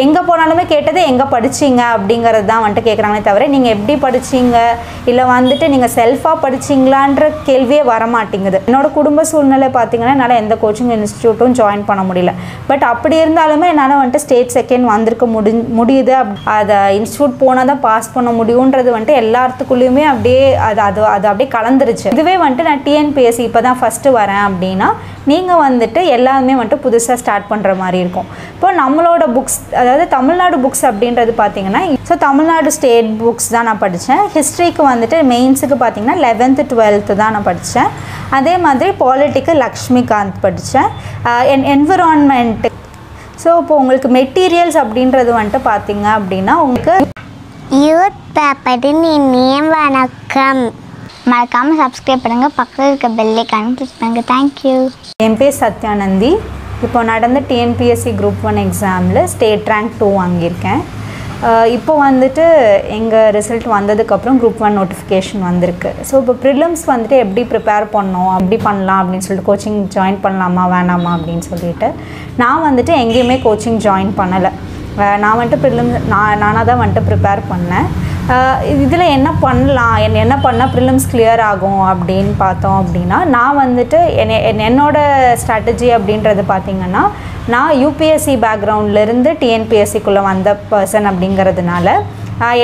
எங்கே போனாலுமே கேட்டது எங்கே படிச்சீங்க? அப்படிங்கிறது தான் வந்துட்டு கேட்குறாங்களே தவிர நீங்கள் எப்படி படிச்சீங்க? இல்லை வந்துட்டு நீங்கள் செல்ஃபாக படிச்சீங்களான்ற கேள்வியே வர மாட்டேங்குது குடும்ப சூழ்நிலை பார்த்தீங்கன்னா என்னால் எந்த கோச்சிங் இன்ஸ்டியூட்டும் ஜாயின் பண்ண முடியல. பட் அப்படி இருந்தாலுமே என்னால் வந்துட்டு ஸ்டேட் செகண்ட் வந்திருக்க முடி முடியுது. அப் அதை இன்ஸ்டியூட் போனால் தான் பாஸ் பண்ண முடியுன்றது வந்துட்டு எல்லாத்துக்குள்ளேயுமே அப்படியே அது அது அது அப்படியே கலந்துருச்சு. இதுவே வந்துட்டு நான் டிஎன்பிஎஸ்சி இப்போ தான் ஃபஸ்ட்டு வரேன் அப்படின்னா நீங்கள் வந்துட்டு எல்லாமே வந்துட்டு புதுசாக ஸ்டார்ட் பண்ணுற மாதிரி இருக்கும். இப்போ நம்மளோட புக்ஸ் அதாவது தமிழ்நாடு புக்ஸ் அப்படின்றது பார்த்தீங்கன்னா ஸோ தமிழ்நாடு ஸ்டேட் புக்ஸ் தான் நான் படித்தேன் ஹிஸ்ட்ரிக்கு வந்துட்டு மெயின்ஸுக்கு பார்த்தீங்கன்னா லெவன்த்து டுவெல்த்து தான் நான் படித்தேன் அதே மாதிரி பாலிட்டிக்கு லக்ஷ்மிகாந்த் படித்தேன் என் என்விரான்மெண்ட்டு ஸோ இப்போ உங்களுக்கு மெட்டீரியல்ஸ் அப்படின்றது வந்துட்டு பார்த்தீங்க அப்படின்னா உங்களுக்கு யூத் பேப்பரின் இனிய வணக்கம். மறக்காமல் சப்ஸ்கிரைப் பண்ணுங்கள் பக்கத்தில் இருக்க பெல்லைக்கான கிளிக் பண்ணுங்கள் தேங்க்யூ என் பேர் சத்யானந்தி. இப்போ நடந்த டிஎன்பிஎஸ்சி குரூப் ஒன் எக்ஸாமில் ஸ்டேட் ரேங்க் டூ வாங்கியிருக்கேன். இப்போ வந்துட்டு எங்கள் ரிசல்ட் வந்ததுக்கப்புறம் குரூப் ஒன் நோட்டிஃபிகேஷன் வந்திருக்கு. ஸோ இப்போ ப்ரிலிம்ஸ் வந்துட்டு எப்படி ப்ரிப்பேர் பண்ணோம் அப்படி பண்ணலாம் அப்படின்னு சொல்லிட்டு கோச்சிங் ஜாயின் பண்ணலாமா வேணாமா அப்படின்னு சொல்லிட்டு நான் வந்துட்டு எங்கேயுமே கோச்சிங் ஜாயின் பண்ணலை. நான் வந்துட்டு ப்ரிலிம்ஸ் நான் நானாக தான் வந்துட்டு ப்ரிப்பேர் பண்ணேன். இதில் என்ன பண்ணலாம்? என்ன என்ன பண்ணால் ப்ரிலிம்ஸ் கிளியர் ஆகும் அப்படின்னு பார்த்தோம் அப்படின்னா நான் வந்துட்டு என்னை- என் என்னோட ஸ்ட்ராட்டஜி அப்படின்றது பார்த்திங்கன்னா நான் யூபிஎஸ்சி பேக்ரவுண்ட்லேருந்து டிஎன்பிஎஸ்சிக்குள்ளே வந்த பர்சன் அப்படிங்கிறதுனால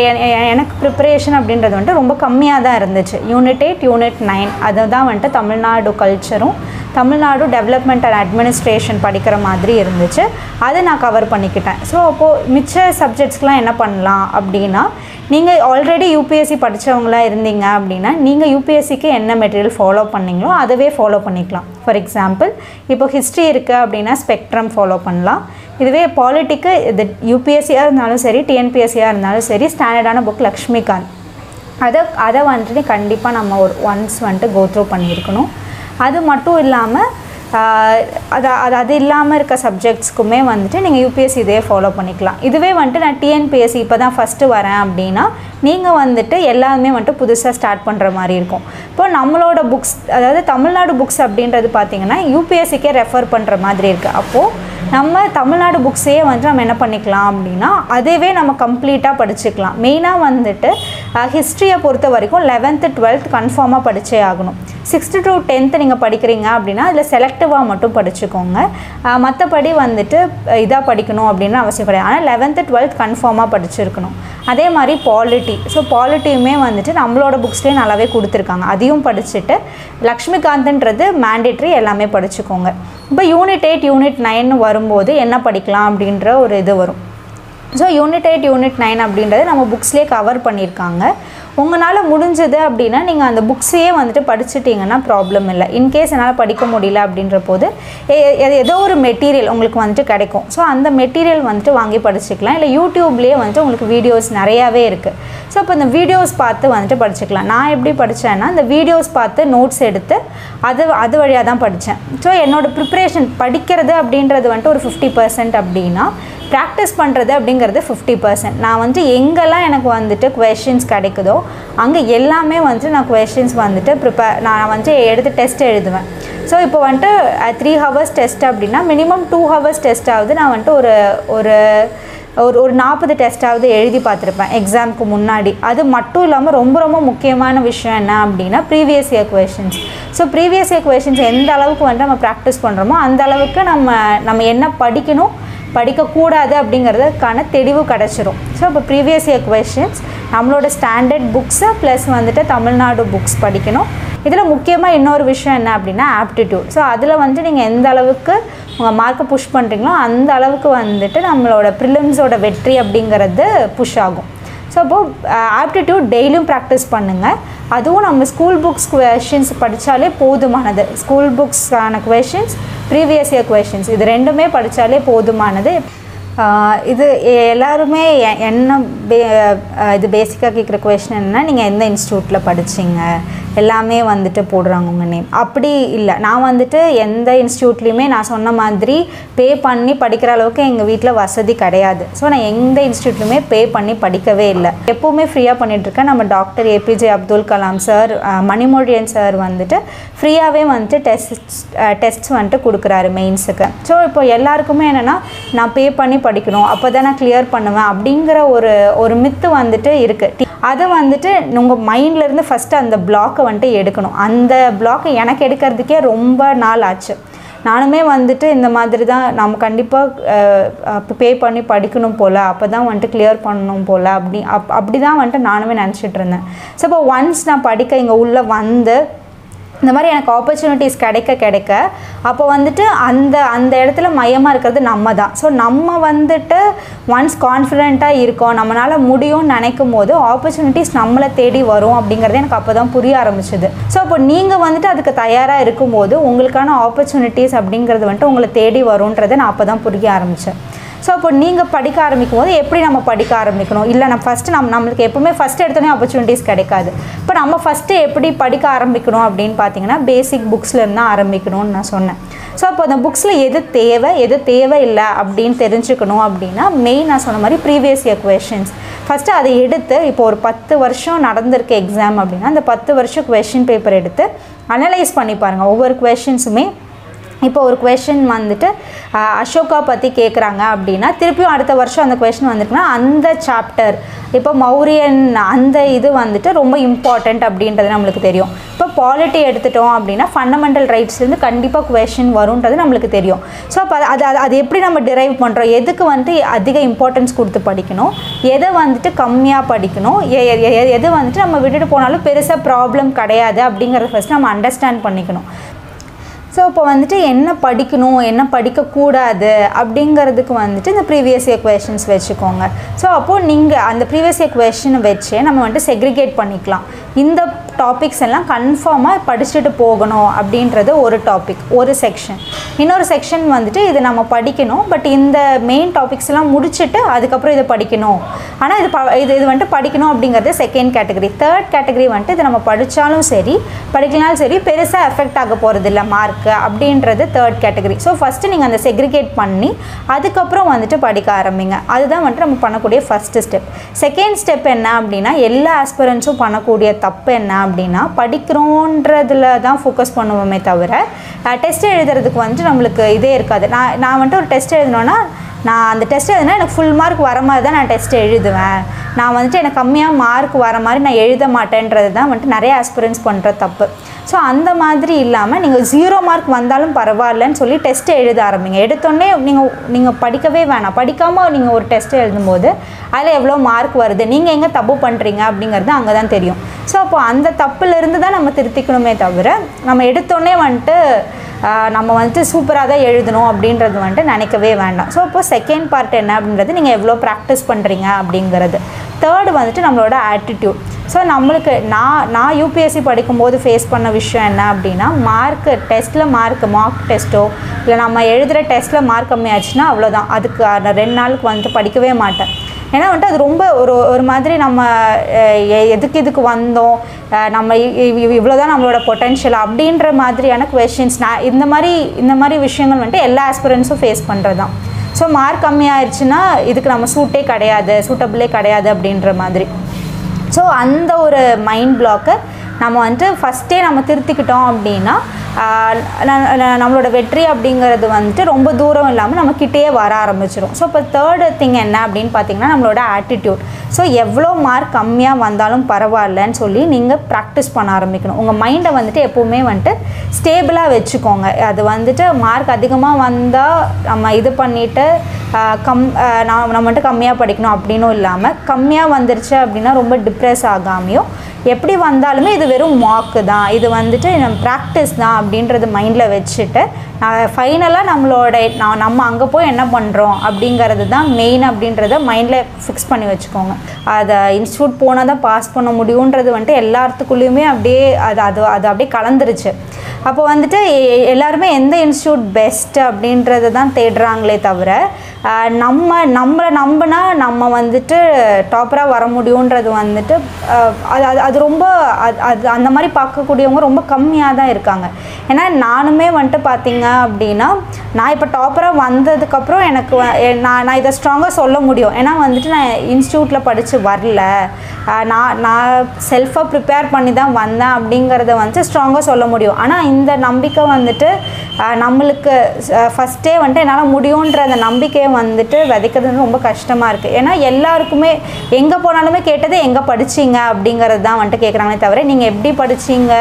எ- எனக்கு ப்ரிப்பரேஷன் அப்படின்றது வந்துட்டு ரொம்ப கம்மியாக தான் இருந்துச்சு. யூனிட் எயிட் யூனிட் நைன் அதுதான் வந்துட்டு தமிழ்நாடு கல்ச்சரும் தமிழ்நாடு டெவலப்மெண்ட் அண்ட் அட்மினிஸ்ட்ரேஷன் படிக்கிற மாதிரி இருந்துச்சு. அதை நான் கவர் பண்ணிக்கிட்டேன். ஸோ அப்போது மிச்ச சப்ஜெக்ட்ஸ்க்கெலாம் என்ன பண்ணலாம் அப்படின்னா நீங்கள் ஆல்ரெடி யூபிஎஸ்சி படித்தவங்களாக இருந்தீங்க அப்படின்னா நீங்கள் யூபிஎஸ்சிக்கு என்ன மெட்டீரியல் ஃபாலோ பண்ணீங்களோ அதுவே ஃபாலோ பண்ணிக்கலாம். ஃபார் எக்ஸாம்பிள் இப்போ ஹிஸ்ட்ரி இருக்குது அப்படின்னா ஸ்பெக்ட்ரம் ஃபாலோ பண்ணலாம். இதுவே பாலிட்டிக்கு இது யூபிஎஸ்சியாக இருந்தாலும் சரி டிஎன்பிஎஸ்சியாக இருந்தாலும் சரி ஸ்டாண்டர்டான புக் லக்ஷ்மிகாந்த். அதை அதை வந்துட்டு கண்டிப்பாக நம்ம ஒரு ஒன்ஸ் வந்துட்டு கோ த்ரூ பண்ணியிருக்கணும். அது மட்டும் இல்லாமல் அது அது அது இல்லாமல் இருக்க சப்ஜெக்ட்ஸ்க்குமே வந்துட்டு நீங்கள் யூபிஎஸ்சி இதே ஃபாலோ பண்ணிக்கலாம். இதுவே வந்துட்டு நான் டிஎன்பிஎஸ்சி இப்போ தான் ஃபஸ்ட்டு வரேன் அப்படின்னா நீங்கள் வந்துட்டு எல்லாருமே வந்துட்டு புதுசாக ஸ்டார்ட் பண்ணுற மாதிரி இருக்கும். இப்போ நம்மளோட புக்ஸ் அதாவது தமிழ்நாடு புக்ஸ் அப்படின்றது பார்த்தீங்கன்னா யூபிஎஸ்சிக்கே ரெஃபர் பண்ணுற மாதிரி இருக்குது அப்போது நம்ம தமிழ்நாடு புக்ஸையே வந்து நம்ம என்ன பண்ணிக்கலாம் அப்படின்னா அதுவே நம்ம கம்ப்ளீட்டாக படிச்சுக்கலாம். மெயினாக வந்துட்டு ஹிஸ்ட்ரியை பொறுத்த வரைக்கும் லெவன்த்து டுவெல்த் கன்ஃபார்மாக படித்தே ஆகணும். சிக்ஸ்த்து டு டென்த்து நீங்கள் படிக்கிறீங்க அப்படின்னா அதில் செலக்டிவாக மட்டும் படிச்சுக்கோங்க மற்றபடி வந்துட்டு இதாக படிக்கணும் அப்படின்னு அவசியம் கிடையாது. ஆனால் லெவன்த்து டுவெல்த் கன்ஃபார்மாக படிச்சிருக்கணும். அதே மாதிரி பாலிட்டி ஸோ பாலிட்டியுமே வந்துட்டு நம்மளோட புக்ஸ்லேயே நல்லாவே கொடுத்துருக்காங்க. அதையும் படிச்சுட்டு லக்ஷ்மிகாந்த்ன்றது மேண்டேட்ரி எல்லாமே படிச்சுக்கோங்க. இப்போ யூனிட் எயிட் யூனிட் நைன் வரும்போது என்ன படிக்கலாம் அப்படின்ற ஒரு இது வரும். So unit eight unit nine அப்படின்றது நம்ம புக்ஸ்லேயே கவர் பண்ணியிருக்காங்க. உங்களால் முடிஞ்சது அப்படின்னா நீங்கள் அந்த புக்ஸையே வந்துட்டு படிச்சுட்டிங்கன்னா ப்ராப்ளம் இல்லை. இன்கேஸ் என்னால் படிக்க முடியல அப்படின்ற போது ஏதோ ஒரு மெட்டீரியல் உங்களுக்கு வந்துட்டு கிடைக்கும். ஸோ அந்த மெட்டீரியல் வந்துட்டு வாங்கி படிச்சுக்கலாம். இல்லை யூடியூப்லேயே வந்துட்டு உங்களுக்கு வீடியோஸ் நிறையாவே இருக்குது ஸோ அப்போ இந்த வீடியோஸ் பார்த்து வந்துட்டு படிச்சுக்கலாம். நான் எப்படி படித்தேன்னா இந்த வீடியோஸ் பார்த்து நோட்ஸ் எடுத்து அது அது வழியாக தான் படித்தேன் ஸோ என்னோட ப்ரிப்ரேஷன் படிக்கிறது அப்படின்றது வந்துட்டு ஒரு ஃபிஃப்டி பர்சன்ட் அப்படின்னா ப்ராக்டிஸ் பண்ணுறது அப்படிங்கிறது ஃபிஃப்டி பர்சன்ட் நான் வந்துட்டு எங்கெல்லாம் எனக்கு வந்துட்டு கொஷின்ஸ் கிடைக்குதோ அங்கே எல்லாமே வந்துட்டு நான் கொஷின்ஸ் வந்துட்டு ப்ரிப்பேர் நான் வந்துட்டு எடுத்து டெஸ்ட் எழுதுவேன். ஸோ இப்போ வந்துட்டு த்ரீ ஹவர்ஸ் டெஸ்ட் அப்படின்னா மினிமம் டூ ஹவர்ஸ் டெஸ்ட்டாவது நான் வந்துட்டு ஒரு ஒரு ஒரு ஒரு நாற்பது டெஸ்ட்டாவது எழுதி பார்த்துருப்பேன் எக்ஸாமுக்கு முன்னாடி. அது மட்டும் இல்லாமல் ரொம்ப ரொம்ப முக்கியமான விஷயம் என்ன அப்படின்னா previous year questions so previous year questions எந்த அளவுக்கு வந்துட்டு நம்ம ப்ராக்டிஸ் பண்ணுறோமோ அந்த அளவுக்கு நம்ம நம்ம என்ன படிக்கணும் படிக்கக்கூடாது அப்படிங்கிறதுக்கான தெளிவு கிடச்சிரும். ஸோ இப்போ ப்ரீவியஸ் இயர் கொஷின்ஸ் நம்மளோட ஸ்டாண்டர்ட் புக்ஸு ப்ளஸ் வந்துட்டு தமிழ்நாடு புக்ஸ் படிக்கணும். இதில் முக்கியமாக இன்னொரு விஷயம் என்ன அப்படின்னா ஆப்டிடியூட் ஸோ அதில் வந்துட்டு நீங்கள் எந்த அளவுக்கு உங்கள் மார்க்கை புஷ் பண்ணுறீங்களோ அந்த அளவுக்கு வந்துட்டு நம்மளோட ப்ரிலிம்ஸோட வெற்றி அப்படிங்கிறது புஷ் ஆகும். ஸோ அப்போது ஆப்டிடியூட் டெய்லியும் ப்ராக்டிஸ் பண்ணுங்கள் அதுவும் நம்ம ஸ்கூல் புக்ஸ் கொஷின்ஸ் படித்தாலே போதுமானது. ஸ்கூல் புக்ஸ்க்கான கொஷின்ஸ் ப்ரீவியஸ் இயர் கொஷின்ஸ் இது ரெண்டுமே படித்தாலே போதுமானது. இது எல்லாருமே என்ன பே இது பேசிக்காக கேட்குற கொஷின் என்னென்னா நீங்கள் எந்த இன்ஸ்டியூட்டில் படிச்சீங்க? எல்லாமே வந்துட்டு போடுறாங்க உங்கள் நேம் அப்படி இல்லை. நான் வந்துட்டு எந்த இன்ஸ்டியூட்லேயுமே நான் சொன்ன மாதிரி பே பண்ணி படிக்கிற அளவுக்கு எங்கள் வீட்டில் வசதி கிடையாது. ஸோ நான் எந்த இன்ஸ்டியூட்லையுமே பே பண்ணி படிக்கவே இல்லை. எப்போவுமே ஃப்ரீயாக பண்ணிகிட்ருக்கேன் நம்ம doctor APJ Abdul Kalam sir Manimozhiyan sir வந்துட்டு ஃப்ரீயாகவே வந்துட்டு டெஸ்ட் டெஸ்ட்ஸ் வந்துட்டு கொடுக்குறாரு மெயின்ஸுக்கு ஸோ இப்போ எல்லாருக்குமே என்னென்னா நான் பே பண்ணி படிக்கணும். அப்போ தான் நான் கிளியர் பண்ணுவேன் அப்படிங்கிற ஒரு ஒரு மித்து வந்துட்டு இருக்குது அதை வந்துட்டு உங்கள் மைண்ட்லேருந்து ஃபஸ்ட்டு அந்த பிளாக்கை வந்துட்டு எடுக்கணும். அந்த பிளாக்கை எனக்கு எடுக்கிறதுக்கே ரொம்ப நாள் ஆச்சு. நானுமே வந்துட்டு இந்த மாதிரி தான் நம்ம கண்டிப்பாக பே பண்ணி படிக்கணும் போல் அப்போ தான் வந்துட்டு கிளியர் பண்ணணும் போல் அப்படி அப் அப்படி தான் வந்துட்டு நானுமே நினச்சிட்டு இருந்தேன். ஸோ இப்போ ஒன்ஸ் நான் படிக்க இங்கே உள்ளே வந்து இந்த மாதிரி எனக்கு ஆப்பர்ச்சுனிட்டிஸ் கிடைக்க கிடைக்க அப்போ வந்துட்டு அந்த அந்த இடத்துல மையமாக இருக்கிறது நம்ம தான் ஸோ நம்ம வந்துட்டு ஒன்ஸ் கான்ஃபிடெண்ட்டாக இருக்கோம் நம்மளால் முடியும்னு நினைக்கும் போது ஆப்பர்ச்சுனிட்டிஸ் நம்மளை தேடி வரும் அப்படிங்கிறது எனக்கு அப்போ தான் புரிய ஆரம்பிச்சிது. ஸோ அப்போ நீங்கள் வந்துட்டு அதுக்கு தயாராக இருக்கும்போது உங்களுக்கான ஆப்பர்ச்சுனிட்டிஸ் அப்படிங்கிறது வந்துட்டு உங்களை தேடி வரும்ன்றதை நான் அப்போ தான் புரிய ஆரம்பித்தேன் ஸோ அப்போ நீங்கள் படிக்க ஆரம்பிக்கும் போது எப்படி நம்ம படிக்க ஆரம்பிக்கணும்? இல்லை நம்ம ஃபஸ்ட்டு நம்ம நம்மளுக்கு எப்பவுமே ஃபஸ்ட் எடுத்தோடனே ஆப்பர்ச்சுனிட்டிஸ் கிடைக்காது. இப்போ நம்ம ஃபஸ்ட்டு எப்படி படிக்க ஆரம்பிக்கணும் அப்படின்னு பார்த்தீங்கன்னா பேசிக் புக்ஸ்லேருந்து தான் ஆரம்பிக்கணும்னு நான் சொன்னேன். ஸோ அப்போ அந்த புக்ஸில் எது தேவை எது தேவை இல்லை அப்படின்னு தெரிஞ்சுக்கணும் அப்படின்னா மெயின் நான் சொன்ன மாதிரி ப்ரீவியஸ் இயர் கொஷின்ஸ் ஃபஸ்ட்டு அதை எடுத்து இப்போ ஒரு பத்து வருஷம் நடந்திருக்க எக்ஸாம் அப்படின்னா அந்த பத்து வருஷம் கொஷின் பேப்பர் எடுத்து அனலைஸ் பண்ணி பாருங்கள் ஒவ்வொரு கொஷின்ஸுமே இப்போ ஒரு கொஷின் வந்துட்டு அசோகா பற்றி கேட்குறாங்க அப்படின்னா திருப்பியும் அடுத்த வருஷம் அந்த கொஷின் வந்துருக்குன்னா அந்த சாப்டர் இப்போ மௌரியன் அந்த இது வந்துட்டு ரொம்ப இம்பார்ட்டண்ட் அப்படின்றது நம்மளுக்கு தெரியும். இப்போ பாலிட்டி எடுத்துட்டோம் அப்படின்னா ஃபண்டமெண்டல் ரைட்ஸ்லேருந்து கண்டிப்பாக கொஷின் வரும்ன்றது நம்மளுக்கு தெரியும். ஸோ அப்போ அது அது அது எப்படி நம்ம டிரைவ் பண்ணுறோம் எதுக்கு வந்துட்டு அதிக இம்பார்ட்டன்ஸ் கொடுத்து படிக்கணும்? எதை வந்துட்டு கம்மியாக படிக்கணும்? எது வந்துட்டு நம்ம விட்டுட்டு போனாலும் பெருசாக ப்ராப்ளம் கிடையாது அப்படிங்கிறத ஃபஸ்ட் நம்ம அண்டர்ஸ்டாண்ட் பண்ணிக்கணும். ஸோ இப்போ வந்துட்டு என்ன படிக்கணும் என்ன படிக்கக்கூடாது அப்படிங்கிறதுக்கு வந்துட்டு இந்த ப்ரீவியஸ் இயர் கொஷின்ஸ் வச்சுக்கோங்க. ஸோ அப்போது நீங்கள் அந்த ப்ரீவியஸ் இயர் கொஷினை வச்சு நம்ம வந்துட்டு செக்ரிகேட் பண்ணிக்கலாம். இந்த டாபிக்ஸ் எல்லாம் கன்ஃபார்மாக படிச்சுட்டு போகணும் அப்படின்றது ஒரு டாபிக் ஒரு செக்ஷன் இன்னொரு செக்ஷன் வந்துட்டு இது நம்ம படிக்கணும் பட் இந்த மெயின் டாபிக்ஸ் எல்லாம் முடிச்சுட்டு அதுக்கப்புறம் இதை படிக்கணும். ஆனால் இது ப இது இது வந்துட்டு படிக்கணும் அப்படிங்கிறது செகண்ட் கேட்டகரி தேர்ட் கேட்டகரி வந்துட்டு இது நம்ம படித்தாலும் சரி படிக்கலனாலும் சரி பெருசாக எஃபெக்ட் ஆக போகிறது இல்லை மார்க்கு அப்படின்றது தேர்ட் கேட்டகரி ஸோ ஃபஸ்ட்டு நீங்கள் அந்த செக்ரிகேட் பண்ணி அதுக்கப்புறம் வந்துட்டு படிக்க ஆரம்பிங்க. அதுதான் வந்துட்டு நம்ம பண்ணக்கூடிய ஃபஸ்ட்டு ஸ்டெப் செகண்ட் ஸ்டெப் என்ன அப்படின்னா எல்லா ஆஸ்பிரன்ஸும் பண்ணக்கூடிய தப்பு என்ன அப்படின்னா படிக்கிறோன்றதில் தான் ஃபோக்கஸ் பண்ணுவோமே தவிர டெஸ்ட் எழுதுறதுக்கு வந்துட்டு நம்மளுக்கு இதே இருக்காது. நான் நான் வந்துட்டு ஒரு டெஸ்ட் எழுதணுன்னா நான் அந்த டெஸ்ட் எழுதுனா எனக்கு ஃபுல் மார்க் வர மாதிரி தான் நான் டெஸ்ட் எழுதுவேன். நான் வந்துட்டு எனக்கு கம்மியாக மார்க் வர மாதிரி நான் எழுத மாட்டேன்றது தான் வந்துட்டு நிறைய ஆஸ்பிரன்ஸ் பண்ணுற தப்பு. ஸோ அந்த மாதிரி இல்லாமல் நீங்கள் ஜீரோ மார்க் வந்தாலும் பரவாயில்லன்னு சொல்லி டெஸ்ட்டு எழுத ஆரம்பிங்க. எடுத்தோடனே நீங்கள் நீங்கள் படிக்கவே வேணாம். படிக்காமல் நீங்கள் ஒரு டெஸ்ட்டு எழுதும்போது அதில் எவ்வளோ மார்க் வருது? நீங்கள் எங்கே தப்பு பண்ணுறீங்க அப்படிங்கிறது அங்கே தான் தெரியும். ஸோ அப்போது அந்த தப்புலேருந்து தான் நம்ம திருத்திக்கணுமே தவிர நம்ம எடுத்தோடனே வந்துட்டு நம்ம வந்துட்டு சூப்பராக தான் எழுதணும் அப்படின்றது வந்துட்டு நினைக்கவே வேண்டாம். ஸோ இப்போ செகண்ட் பார்ட் என்ன அப்படின்றது நீங்கள் எவ்வளோ ப்ராக்டிஸ் பண்ணுறீங்க அப்படிங்கிறது. தேர்டு வந்துட்டு நம்மளோட ஆட்டிடியூட் ஸோ நம்மளுக்கு நான் நான் யூபிஎஸ்சி படிக்கும்போது ஃபேஸ் பண்ண விஷயம் என்ன அப்படின்னா மார்க்கு டெஸ்ட்டில் மார்க் மார்க் டெஸ்ட்டோ இல்லை நம்ம எழுதுகிற டெஸ்ட்டில் மார்க் கம்மியாச்சுன்னா அவ்வளோதான் அதுக்கு நான் ரெண்டு நாளுக்கு வந்துட்டு படிக்கவே மாட்டேன். ஏன்னா வந்துட்டு அது ரொம்ப ஒரு ஒரு மாதிரி நம்ம எ- எதுக்கு இதுக்கு வந்தோம்? நம்ம இவ்வளோ தான் நம்மளோட பொட்டென்ஷியல் அப்படின்ற மாதிரியான கொஷின்ஸ் நான் இந்த மாதிரி இந்த மாதிரி விஷயங்கள் வந்துட்டு எல்லா ஆஸ்பிரன்ஸும் ஃபேஸ் பண்ணுறது தான் ஸோ மார்க் கம்மியாயிருச்சுன்னா இதுக்கு நம்ம சூட்டே கிடையாது சூட்டபிளே கிடையாது அப்படின்ற மாதிரி. ஸோ அந்த ஒரு மைண்ட் பிளாக்கை நம்ம வந்துட்டு ஃபஸ்ட்டே நம்ம திருத்திக்கிட்டோம் அப்படின்னா நம்மளோட வெற்றி அப்படிங்கிறது வந்துட்டு ரொம்ப தூரம் இல்லாமல் நம்மக்கிட்டேயே வர ஆரம்பிச்சிடும் ஸோ இப்போ தேர்டு திங் என்ன அப்படின்னு பார்த்தீங்கன்னா நம்மளோட ஆட்டிடியூட் ஸோ எவ்வளோ மார்க் கம்மியாக வந்தாலும் பரவாயில்லன்னு சொல்லி நீங்கள் ப்ராக்டிஸ் பண்ண ஆரம்பிக்கணும். உங்கள் மைண்டை வந்துட்டு எப்போவுமே வந்துட்டு ஸ்டேபிளாக வச்சுக்கோங்க. அது வந்துட்டு மார்க் அதிகமாக வந்தால் நம்ம இது பண்ணிவிட்டு கம் நான் நம்ம வந்துட்டு கம்மியாக படிக்கணும் அப்படின்னும் இல்லாமல் கம்மியாக வந்துருச்சு அப்படின்னா ரொம்ப டிப்ரெஸ் ஆகாமையும் எப்படி வந்தாலுமே இது வெறும் மார்க்கு தான். இது வந்துட்டு நம்ம ப்ராக்டிஸ் தான் அப்படின்றது மைண்டில் வச்சுட்டு ஃபைனலாக நம்மளோட நான் நம்ம அங்கே போய் என்ன பண்ணுறோம் அப்படிங்கிறது தான் மெயின் அப்படின்றத மைண்டில் ஃபிக்ஸ் பண்ணி வச்சுக்கோங்க. அதை இன்ஸ்டியூட் போனால் தான் பாஸ் பண்ண முடியுன்றது வந்துட்டு எல்லாத்துக்குள்ளேயுமே அப்படியே அது அது அது அப்படியே கலந்துருச்சு. அப்போ வந்துட்டு எ- எல்லாருமே எந்த இன்ஸ்டியூட் பெஸ்ட் அப்படின்றத தான் தேடுறாங்களே தவிர நம்ம நம்மளை நம்பினா நம்ம வந்துட்டு டாப்பராக வர முடியுன்றது வந்துட்டு அது அது அது ரொம்ப அது அது அந்த மாதிரி பார்க்கக்கூடியவங்க ரொம்ப கம்மியாக தான் இருக்காங்க. ஏன்னா நானுமே வந்துட்டு பார்த்திங்க அப்படின்னா நான் இப்போ டாப்பராக வந்ததுக்கப்புறம் எனக்கு நான் நான் இதை ஸ்ட்ராங்காக சொல்ல முடியும். ஏன்னா வந்துட்டு நான் இன்ஸ்டியூட்டில் படித்து வரல. நான் நான் செல்ஃபாக ப்ரிப்பேர் பண்ணி தான் வந்தேன் அப்படிங்கிறத வந்துட்டு ஸ்ட்ராங்காக சொல்ல முடியும். ஆனால் இந்த நம்பிக்கை வந்துட்டு நம்மளுக்கு ஃபஸ்ட்டே வந்துட்டு என்னால் முடியுன்ற அந்த நம்பிக்கையை வந்துட்டு விதைக்கிறது ரொம்ப கஷ்டமாக இருக்குது ஏன்னா எல்லாருக்குமே எங்கே போனாலுமே கேட்டது எங்கே படிச்சீங்க அப்படிங்கிறது தான் வந்துட்டு கேட்குறாங்களே தவிர நீங்கள் எப்படி படிச்சீங்க?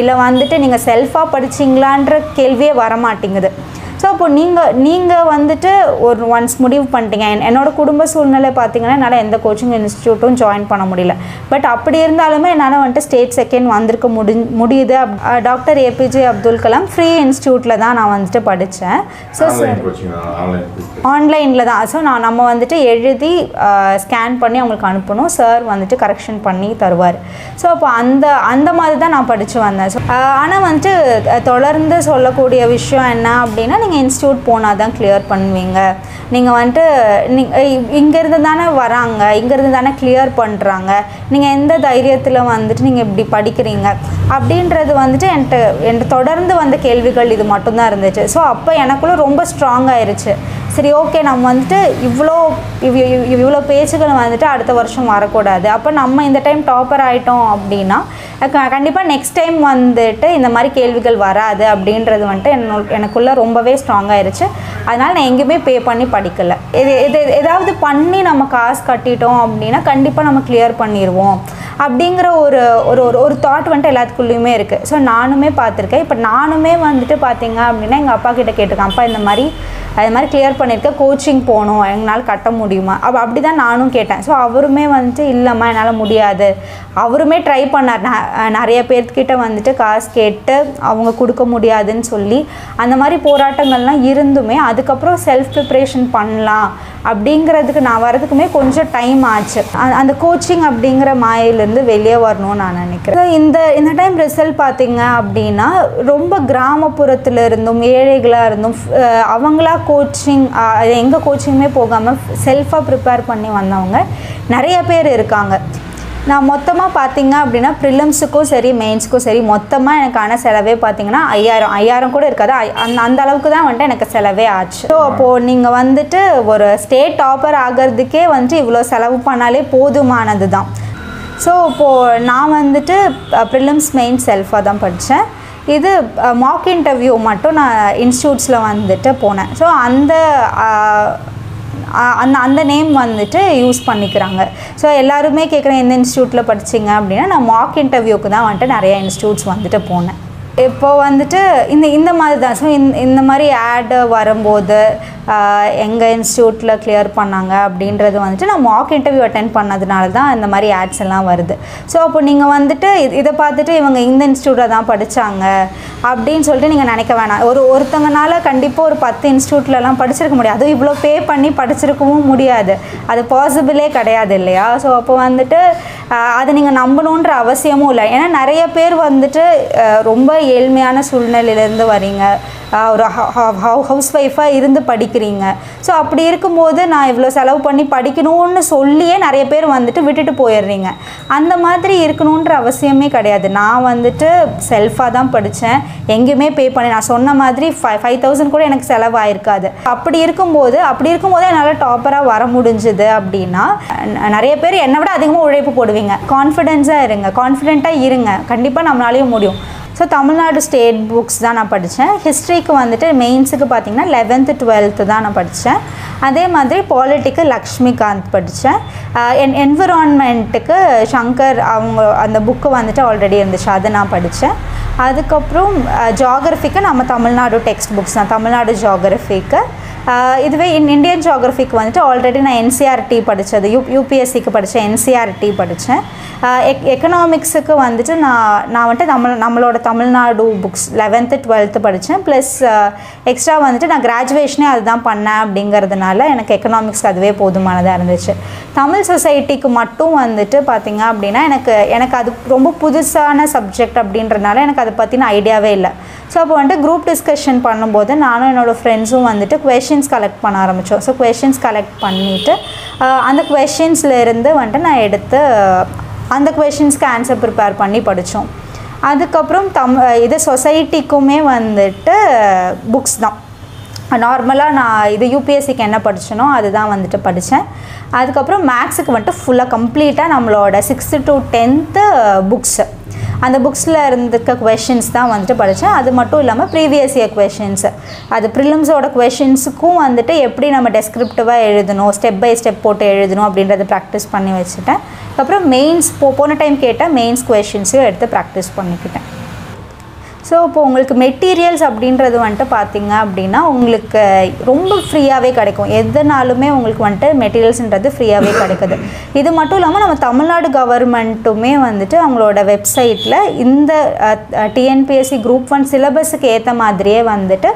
இல்லை வந்துட்டு நீங்கள் செல்ஃபாக படிச்சீங்களான்ற கேள்வியே வரமா மாட்டேங்குது. ஸோ அப்போ நீங்கள் நீங்கள் வந்துட்டு ஒரு ஒன்ஸ் முடிவு பண்ணிட்டீங்க. என்- என்னோட குடும்ப சூழ்நிலை பார்த்தீங்கன்னா என்னால் எந்த கோச்சிங் இன்ஸ்டியூட்டும் ஜாயின் பண்ண முடியல. பட் அப்படி இருந்தாலுமே என்னால் வந்துட்டு ஸ்டேட் செகண்ட் வந்திருக்க முடி முடியுது doctor APJ Abdul Kalam free இன்ஸ்டியூட்டில் தான் நான் வந்துட்டு படித்தேன் ஸோ ஆன்லைனில் தான். ஸோ நான் நம்ம வந்துட்டு எழுதி ஸ்கேன் பண்ணி அவங்களுக்கு அனுப்பணும். சார் வந்துட்டு கரெக்ஷன் பண்ணி தருவார். ஸோ அப்போ அந்த அந்த மாதிரி தான் நான் படித்து வந்தேன். ஸோ ஆனால் வந்துட்டு தொடர்ந்து சொல்லக்கூடிய விஷயம் என்ன அப்படின்னா நீங்கள் இன்ஸ்டியூட் போனால் தான் கிளியர் பண்ணுவீங்க. நீங்கள் வந்துட்டு நீங்கள் இங்கேருந்து தானே வராங்க இங்கேருந்து தானே கிளியர் பண்ணுறாங்க நீங்கள் எந்த தைரியத்தில் வந்துட்டு நீங்கள் இப்படி படிக்கிறீங்க? அப்படின்றது வந்துட்டு என்கிட்ட என்கிட்ட தொடர்ந்து வந்த கேள்விகள் இது மட்டும்தான் இருந்துச்சு. ஸோ அப்போ எனக்குள்ளே ரொம்ப ஸ்ட்ராங் ஆயிடுச்சு சரி ஓகே நம்ம வந்துட்டு இவ்வளோ இவ் இவ்வளோ பேச்சுகள் வந்துட்டு அடுத்த வருஷம் வரக்கூடாது. அப்போ நம்ம இந்த டைம் டாப்பர் ஆகிட்டோம் அப்படின்னா கண்டிப்பாக நெக்ஸ்ட் டைம் வந்துட்டு இந்த மாதிரி கேள்விகள் வராது அப்படின்றது வந்துட்டு என்ன எனக்குள்ளே ரொம்பவே ஸ்ட்ராங் ஆயிருச்சு. அதனால் நான் எங்கேயுமே பே பண்ணி படிக்கலை. இது இது ஏதாவது பண்ணி நம்ம காசு கட்டிட்டோம் அப்படின்னா கண்டிப்பாக நம்ம கிளியர் பண்ணிடுவோம் அப்படிங்கிற ஒரு ஒரு ஒரு ஒரு தாட் வந்துட்டு எல்லாத்துக்குள்ளேயுமே இருக்குது ஸோ நானுமே பார்த்துருக்கேன். இப்போ நானுமே வந்துட்டு பார்த்தீங்க அப்படின்னா எங்கள் அப்பா கிட்ட கேட்டிருக்கேன் அப்பா இந்த மாதிரி அது மாதிரி கிளியர் பண்ணியிருக்கேன் கோச்சிங் போகணும். எங்களால் கட்ட முடியுமா? அப்போ அப்படி தான் நானும் கேட்டேன். ஸோ அவருமே வந்துட்டு இல்லைம்மா என்னால் முடியாது. அவருமே ட்ரை பண்ணார். ந- நிறைய பேர்கிட்ட வந்துட்டு காசு கேட்டு அவங்க கொடுக்க முடியாதுன்னு சொல்லி அந்த மாதிரி போராட்டங்கள்லாம் இருந்துமே அது அதுக்கப்புறம் செல்ஃப் ப்ரிப்ரேஷன் பண்ணலாம் அப்படிங்கிறதுக்கு நான் வரதுக்குமே கொஞ்சம் டைம் ஆச்சு. அந்த கோச்சிங் அப்படிங்கிற மாயிலேருந்து வெளியே வரணும்னு நான் நினைக்கிறேன். இந்த இந்த டைம் ரிசல்ட் பார்த்தீங்க அப்படின்னா ரொம்ப கிராமப்புறத்தில் இருந்தும் ஏழைகளாக இருந்தும் அவங்களா கோச்சிங் எங்கே கோச்சிங்குமே போகாமல் செல்ஃபாக ப்ரிப்பேர் பண்ணி வந்தவங்க நிறைய பேர் இருக்காங்க. நான் மொத்தமாக பார்த்தீங்க அப்படின்னா ப்ரிலிம்ஸுக்கும் சரி மெயின்ஸுக்கும் சரி மொத்தமாக எனக்கான செலவே பார்த்தீங்கன்னா ஐயாயிரம். ஐயாயிரம் கூட இருக்காது. அந்த அந்த அளவுக்கு தான் வந்துட்டு எனக்கு செலவே ஆச்சு. ஸோ அப்போது நீங்கள் வந்துட்டு ஒரு ஸ்டேட் டாப்பர் ஆகிறதுக்கே வந்துட்டு இவ்வளோ செலவு பண்ணாலே போதுமானது தான் ஸோ இப்போது நான் வந்துட்டு ப்ரிலிம்ஸ் மெயின் செல்ஃபாக தான் படித்தேன் இது மாக் இன்டர்வியூ மட்டும் நான் இன்ஸ்டியூட்ஸில் வந்துட்டு போனேன். ஸோ அந்த அந்த அந்த நேம் வந்துட்டு யூஸ் பண்ணிக்கிறாங்க. ஸோ எல்லாருமே கேட்குற எந்த இன்ஸ்டியூட்டில் படிச்சீங்க? அப்படின்னா நான் மாக் இன்டர்வியூக்கு தான் வந்துட்டு நிறைய இன்ஸ்டியூட்ஸ் வந்துட்டு போனேன். இப்போ வந்துட்டு இந்த இந்த மாதிரி தான். ஸோ இந்த இந்த மாதிரி ஆடு வரும்போது எங்கள் இன்ஸ்டியூட்டில் கிளியர் பண்ணாங்க அப்படின்றது வந்துட்டு நான் மாக் இன்டர்வியூ அட்டன் பண்ணதுனால தான் இந்த மாதிரி ஆட்ஸ் எல்லாம் வருது. ஸோ அப்போ நீங்கள் வந்துட்டு இது- இதை பார்த்துட்டு இவங்க இந்த இன்ஸ்டியூட்டில் தான் படித்தாங்க அப்படின்னு சொல்லிட்டு நீங்கள் நினைக்க வேணாம். ஒரு ஒருத்தங்கனால கண்டிப்பாக ஒரு பத்து இன்ஸ்டியூட்லலாம் படிச்சிருக்க முடியாது. அதுவும் இவ்வளோ பே பண்ணி படிச்சிருக்கவும் முடியாது. அது பாசிபிளே கிடையாது இல்லையா? ஸோ அப்போ வந்துட்டு அதை நீங்கள் நம்பணுன்ற அவசியமும் இல்லை. ஏன்னா நிறைய பேர் வந்துட்டு ரொம்ப ஏழ்மையான சூழ்நிலையிலேருந்து வரீங்க. ஆஹ், ஒரு ஹவுஸ் ஒய்ஃபாக இருந்து படிக்கிறீங்க. ஸோ அப்படி இருக்கும்போது நான் இவ்வளோ செலவு பண்ணி படிக்கணும்னு சொல்லியே நிறைய பேர் வந்துட்டு விட்டுட்டு போயிடுறீங்க. அந்த மாதிரி இருக்கணுன்ற அவசியமே கிடையாது. நான் வந்துட்டு செல்ஃபாக தான் படித்தேன் எங்கேயுமே பே பண்ணி நான் சொன்ன மாதிரி ஃபைவ் ஃபைவ் தௌசண்ட் கூட எனக்கு செலவாயிருக்காது. அப்படி இருக்கும்போது அப்படி இருக்கும்போது என்னால் டாப்பராக வர முடிஞ்சுது அப்படின்னா நிறைய பேர் என்னை விட அதிகமாக உழைப்பு போடுவேன் போடுவீங்க கான்ஃபிடென்ஸாக இருங்க. கான்ஃபிடென்ட்டாக இருங்க. கண்டிப்பாக நம்மளாலேயும் முடியும். ஸோ தமிழ்நாடு ஸ்டேட் புக்ஸ் தான் நான் படித்தேன் ஹிஸ்ட்ரிக்கு வந்துட்டு மெயின்ஸுக்கு பார்த்தீங்கன்னா லெவன்த்து டுவெல்த்து தான் நான் படித்தேன் அதே மாதிரி பாலிட்டிக்கு லக்ஷ்மிகாந்த் படித்தேன் என் என்விரான்மெண்ட்டுக்கு சங்கர் அவங்க அந்த புக்கு வந்துட்டு ஆல்ரெடி இருந்துச்சு. அதை நான் படித்தேன் அதுக்கப்புறம் ஜாகிரஃபிக்கு நம்ம தமிழ்நாடு டெக்ஸ்ட் புக்ஸ் தான். தமிழ்நாடு ஜாகிரஃபிக்கு இதுவே இன் இந்தியன் ஜியாகிரஃபிக்கு வந்துட்டு ஆல்ரெடி நான் என்சிஆர்டி படித்தது யூ யூபிஎஸ்சிக்கு படித்தேன் என்சிஆர்டி படித்தேன் எக் எக்கனாமிக்ஸுக்கு வந்துட்டு நான் நான் வந்துட்டு நம்ம நம்மளோட தமிழ்நாடு புக்ஸ் லெவன்த்து டுவெல்த்து படித்தேன் ப்ளஸ் எக்ஸ்ட்ரா வந்துட்டு நான் கிராஜுவேஷனே அதுதான் பண்ணேன் அப்படிங்கிறதுனால எனக்கு எக்கனாமிக்ஸ் அதுவே போதுமானதாக இருந்துச்சு தமிழ் சொசைட்டிக்கு மட்டும் வந்துட்டு பார்த்திங்க அப்படின்னா எனக்கு எனக்கு அது ரொம்ப புதுசான சப்ஜெக்ட் அப்படின்றனால எனக்கு அதை பற்றின ஐடியாவே இல்லை ஸோ அப்போ வந்துட்டு குரூப் டிஸ்கஷன் பண்ணும்போது நானும் என்னோடய ஃப்ரெண்ட்ஸும் வந்துட்டு கொஷின் கொஷின்ஸ் கலெக்ட் பண்ண ஆரம்பித்தோம் ஸோ கொஷின்ஸ் கலெக்ட் பண்ணிவிட்டு அந்த கொஷின்ஸில் இருந்து வந்துட்டு நான் எடுத்து அந்த கொஷின்ஸ்க்கு ஆன்சர் ப்ரிப்பேர் பண்ணி படித்தோம் அதுக்கப்புறம் தம் இது சொசைட்டிக்குமே வந்துட்டு புக்ஸ் தான். நார்மலாக நான் இது யூபிஎஸ்சிக்கு என்ன படித்தனோ அதுதான் வந்துட்டு படித்தேன் அதுக்கப்புறம் மேக்ஸுக்கு வந்துட்டு ஃபுல்லாக கம்ப்ளீட்டாக நம்மளோட சிக்ஸ்த்து டு டென்த்து புக்ஸு அந்த புக்ஸில் இருந்துக்க கொஷின்ஸ் தான் வந்துட்டு படித்தேன் அது மட்டும் இல்லாமல் ப்ரீவியஸ் இயர் கொஷின்ஸ் அது ப்ரிலிம்ஸோட கொஷின்ஸுக்கும் வந்துட்டு எப்படி நம்ம டெஸ்கிரிப்டிவாக எழுதணும் ஸ்டெப் பை ஸ்டெப் போட்டு எழுதணும் அப்படின்றத ப்ராக்டிஸ் பண்ணி வச்சுட்டேன். அப்புறம் மெயின்ஸ் போ போன டைம் கேட்டால் மெயின்ஸ் கொஷின்ஸையும் எடுத்து ப்ராக்டிஸ் பண்ணிக்கிட்டேன். ஸோ இப்போ உங்களுக்கு மெட்டீரியல்ஸ் அப்படின்றது வந்துட்டு பார்த்தீங்க அப்படின்னா உங்களுக்கு ரொம்ப ஃப்ரீயாகவே கிடைக்கும். எதுனாலுமே உங்களுக்கு வந்துட்டு மெட்டீரியல்ஸ்ன்றது ஃப்ரீயாகவே கிடைக்குது. இது மட்டும் இல்லாமல் நம்ம தமிழ்நாடு கவர்மெண்ட்டுமே வந்துட்டு அவங்களோட வெப்சைட்டில் இந்த டிஎன்பிஎஸ்சி குரூப் ஒன் சிலபஸுக்கு ஏற்ற மாதிரியே வந்துட்டு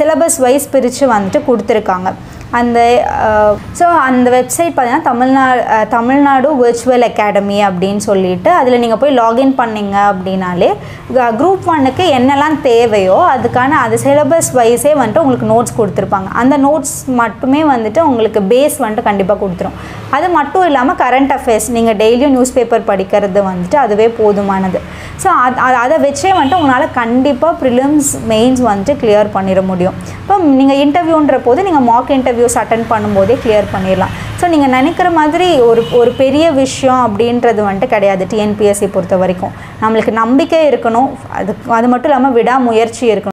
சிலபஸ் வைஸ் பிரித்து வந்துட்டு கொடுத்துருக்காங்க. அந்த uh, ஸோ அந்த வெப்சைட் பார்த்தீங்கன்னா uh, Tamil Nadu Tamil Nadu virtual academy அப்படின்னு சொல்லிட்டு அதில் நீங்கள் போய் லாகின் பண்ணிங்க அப்படின்னாலே uh, குரூப் ஒன்னுக்கு என்னெல்லாம் தேவையோ அதுக்கான அது சிலபஸ் வைஸே வந்துட்டு உங்களுக்கு நோட்ஸ் கொடுத்துருப்பாங்க. அந்த நோட்ஸ் மட்டுமே வந்துட்டு உங்களுக்கு பேஸ் வந்துட்டு கண்டிப்பாக கொடுத்துரும். அது மட்டும் இல்லாமல் கரண்ட் அஃபேர்ஸ் நீங்கள் டெய்லியும் நியூஸ் பேப்பர் படிக்கிறது வந்துட்டு அதுவே போதுமானது. ஸோ அது அதை வச்சே வந்துட்டு உங்களால் கண்டிப்பாக ப்ரிலிம்ஸ் மெயின்ஸ் வந்துட்டு கிளியர் பண்ணிட முடியும். இப்போ நீங்கள் இன்டர்வியூன்ற போது நீங்கள் மார்க் இன்டர்வியூஸ் அட்டன் பண்ணும்போதே கிளியர் பண்ணிடலாம் ஸோ நீங்கள் நினைக்கிற மாதிரி ஒரு ஒரு பெரிய விஷயம் அப்படின்றது வந்துட்டு கிடையாது டிஎன்பிஎஸ்சி பொறுத்த வரைக்கும். நம்மளுக்கு நம்பிக்கை இருக்கணும். அது அது மட்டும் இல்லாமல் விடாமுயற்சி இருக்கணும்.